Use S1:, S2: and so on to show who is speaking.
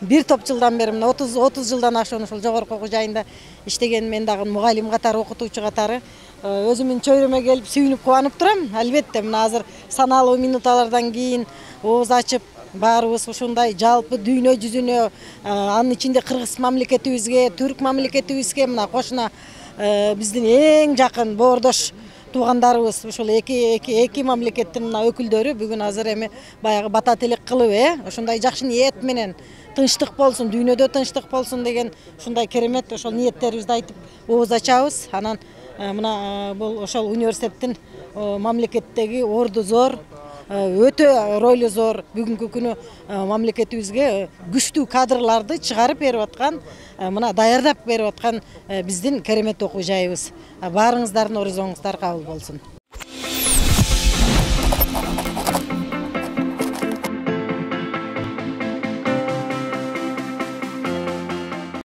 S1: бир топ жылдан бери мына отуз отуз жылдан ашуун ушул жогорку окуу жайында иштеген мен дагы мугалим катары окутуучу катары өзүмдүн чөйрөмө келип сүйүнүп кубанып турам. Албетте мына азыр саналуу минуталардан кийин ооз ачып баарыбыз ушундай жалпы дүйнө жүзүнө анын ичинде кыргыз мамлекетибизге түрк мамлекетибизге мына кошуна биздин эң жакын боордош туугандарыбыз ушул эки эки эки мамлекеттин мына өкүлдөрү бүгүн азыр эми баягы бата тилек кылып э? Ушундай жакшы ниет менен тынчтык болсун дүйнөдө тынчтык болсун деген ушундай керемет ошол ниеттерибизди айтып ооз ачабыз анан мына бул ошол университеттин мамлекеттеги орду зор өтө ролу зор. Бүгүнкү күнү мамлекетибизге күчтүү кадрларды чыгарып берип аткан мына даярдап берип аткан биздин керемет окуу жайыбыз баарыңыздардын орозоңуздар кабыл болсун